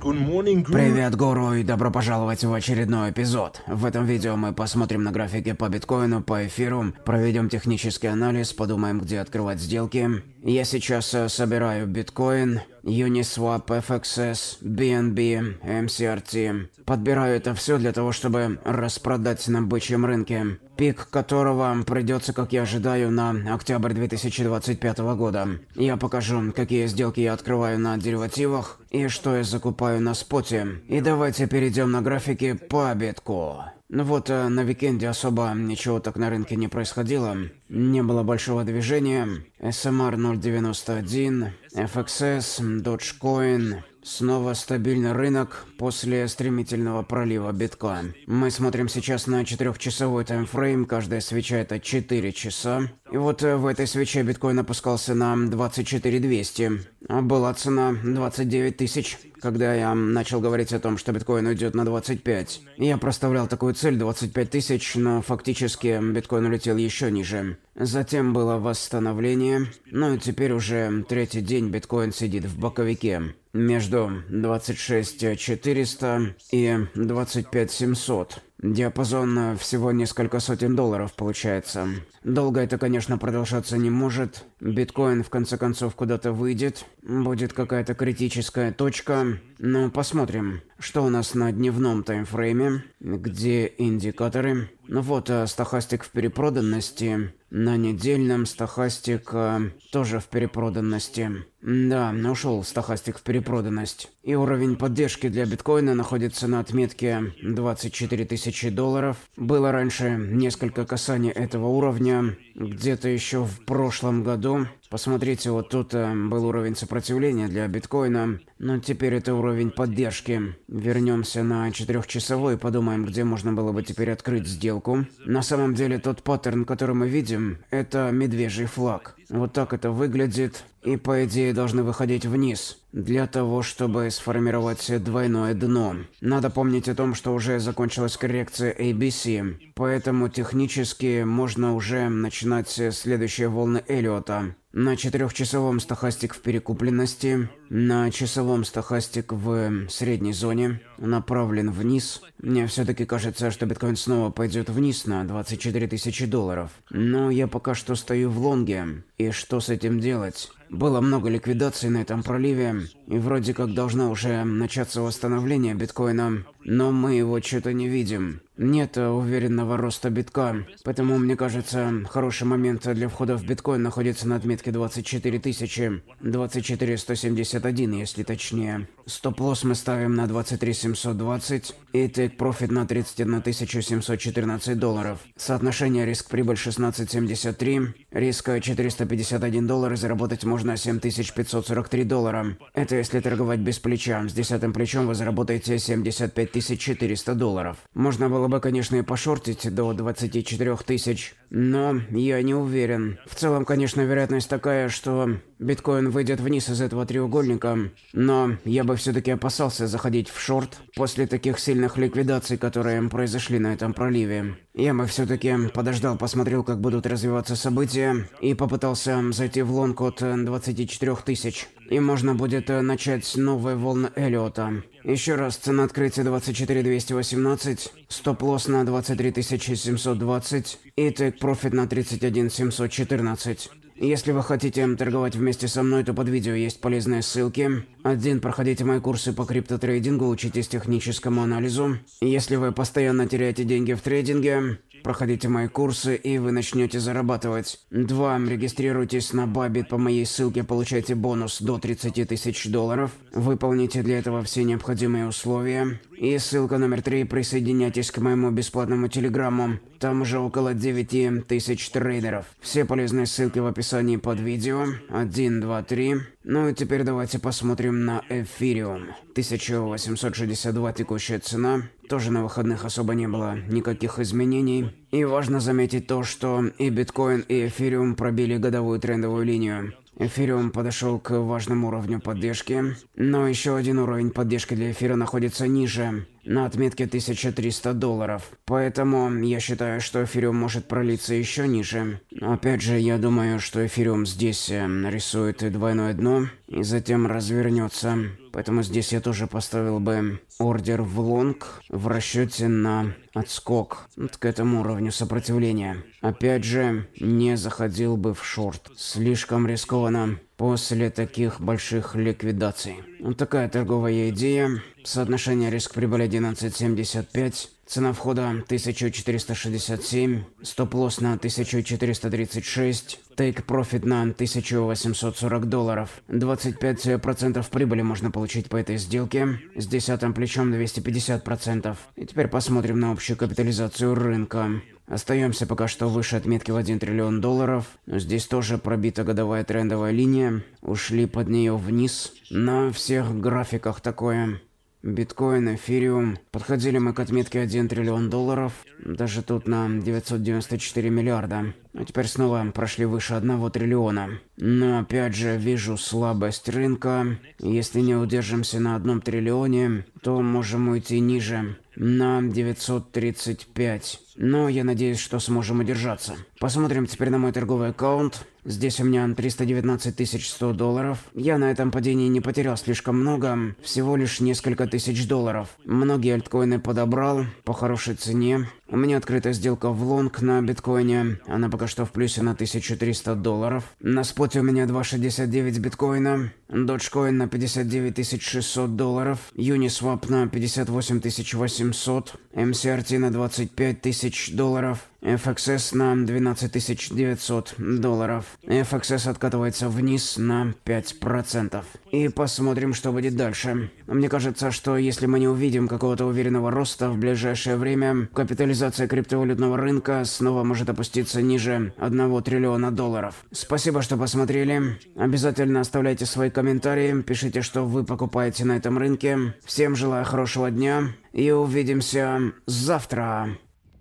Привет, Гуру, и добро пожаловать в очередной эпизод. В этом видео мы посмотрим на графики по биткоину, по эфиру, проведем технический анализ, подумаем, где открывать сделки. Я сейчас э, собираю биткоин, Uniswap, FXS, BNB, MCRT. Подбираю это все для того, чтобы распродать на бычьем рынке, пик которого придется, как я ожидаю, на октябрь 2025 года. Я покажу, какие сделки я открываю на деривативах и что я закупаю на споте. И давайте перейдем на графики по битку. Ну вот, э, на викенде особо ничего так на рынке не происходило. Не было большого движения. SMR 0.91, FXS, Dogecoin, Снова стабильный рынок после стремительного пролива битка. Мы смотрим сейчас на четырехчасовой таймфрейм, каждая свеча это 4 часа. И вот э, в этой свече биткоин опускался на 24 200, а была цена 29 тысяч, когда я начал говорить о том, что биткоин уйдет на 25. Я проставлял такую цель 25 тысяч, но фактически биткоин улетел еще ниже. Затем было восстановление, ну и теперь уже третий день биткоин сидит в боковике между 26 400 и 25 700. Диапазон всего несколько сотен долларов получается. Долго это, конечно, продолжаться не может. Биткоин в конце концов куда-то выйдет. Будет какая-то критическая точка. Но посмотрим, что у нас на дневном таймфрейме, где индикаторы. Ну вот, а стахастик в перепроданности. На недельном стахастик а, тоже в перепроданности. Да, ушел стахастик в перепроданность. И уровень поддержки для биткоина находится на отметке 24 тысячи долларов. Было раньше несколько касаний этого уровня, где-то еще в прошлом году. Eduardo Посмотрите, вот тут э, был уровень сопротивления для биткоина, но теперь это уровень поддержки. Вернемся на четырехчасовой и подумаем, где можно было бы теперь открыть сделку. На самом деле тот паттерн, который мы видим, это медвежий флаг. Вот так это выглядит, и по идее должны выходить вниз. Для того, чтобы сформировать двойное дно. Надо помнить о том, что уже закончилась коррекция ABC, поэтому технически можно уже начинать следующие волны Эллиота. На четырехчасовом стахастик в перекупленности, на часовом стахастик в средней зоне, направлен вниз. Мне все-таки кажется, что биткоин снова пойдет вниз на 24 тысячи долларов. Но я пока что стою в лонге. И что с этим делать? Было много ликвидаций на этом проливе, и вроде как должна уже начаться восстановление биткоина, но мы его что-то не видим. Нет уверенного роста битка, поэтому, мне кажется, хороший момент для входа в биткоин находится на отметке 24 тысячи, 24 171, если точнее. Стоп-лосс мы ставим на 23 720 и profit на 31 714 долларов. Соотношение риск-прибыль 16.73, риска 451 доллар заработать можно 7543 доллара. Это если торговать без плеча. С десятым плечом вы заработаете 75 400 долларов. Можно было бы, конечно, и пошортить до 24 тысяч, но я не уверен. В целом, конечно, вероятность такая, что биткоин выйдет вниз из этого треугольника, но я бы все-таки опасался заходить в шорт после таких сильных ликвидаций, которые произошли на этом проливе. Я бы все-таки подождал, посмотрел, как будут развиваться события, и попытался зайти в лонг от 24 тысяч. И можно будет начать новые волны Эллиота. Еще раз, цена открытия 24218, стоп-лосс на 23720 и тейк профит на 31714. Если вы хотите торговать вместе со мной, то под видео есть полезные ссылки. Один, проходите мои курсы по криптотрейдингу, учитесь техническому анализу. Если вы постоянно теряете деньги в трейдинге, Проходите мои курсы, и вы начнете зарабатывать. Два. Регистрируйтесь на Бабит по моей ссылке, получайте бонус до 30 тысяч долларов. Выполните для этого все необходимые условия. И ссылка номер три. Присоединяйтесь к моему бесплатному телеграмму. Там уже около 9 тысяч трейдеров. Все полезные ссылки в описании под видео. Один, два, три. Ну и теперь давайте посмотрим на Эфириум. 1862 текущая цена. Тоже на выходных особо не было никаких изменений. И важно заметить то, что и биткоин, и эфириум пробили годовую трендовую линию. Эфириум подошел к важному уровню поддержки, но еще один уровень поддержки для эфира находится ниже. на отметке 1300 долларов. Поэтому я считаю, что эфириум может пролиться еще ниже. Опять же, я думаю, что эфириум здесь э, нарисует двойное дно и затем развернется. Поэтому здесь я тоже поставил бы ордер в лонг в расчете на отскок к этому уровню сопротивления. Опять же, не заходил бы в шорт. Слишком рискованно после таких больших ликвидаций. Вот такая торговая идея. Соотношение риск-прибыль 11.75. Цена входа 1467, стоп-лосс на 1436, тейк-профит на 1840 долларов. 25% прибыли можно получить по этой сделке, с десятым плечом 250%. И теперь посмотрим на общую капитализацию рынка. Остаемся пока что выше отметки в 1 триллион долларов, но здесь тоже пробита годовая трендовая линия, ушли под нее вниз. На всех графиках такое. Биткоин, эфириум. Подходили мы к отметке 1 триллион долларов. Даже тут на 994 миллиарда. А теперь снова прошли выше 1 триллиона. Но опять же вижу слабость рынка. Если не удержимся на одном триллионе, то можем уйти ниже. На 935. Но я надеюсь, что сможем удержаться. Посмотрим теперь на мой торговый аккаунт. Здесь у меня 319 100 долларов. Я на этом падении не потерял слишком много, всего лишь несколько тысяч долларов. Многие альткоины подобрал по хорошей цене. У меня открыта сделка в лонг на биткоине. Она пока что в плюсе на 1300 долларов. На споте у меня 2,69 биткоина. Dogecoin на 59 600 долларов. Uniswap на 58 800. MCRT на 25 тысяч долларов. FXS на 12 900 долларов. FXS откатывается вниз на 5%. И посмотрим, что будет дальше. Мне кажется, что если мы не увидим какого-то уверенного роста в ближайшее время, капитализация криптовалютного рынка снова может опуститься ниже 1 триллиона долларов. Спасибо, что посмотрели. Обязательно оставляйте свои комментарии, пишите, что вы покупаете на этом рынке. Всем желаю хорошего дня и увидимся завтра.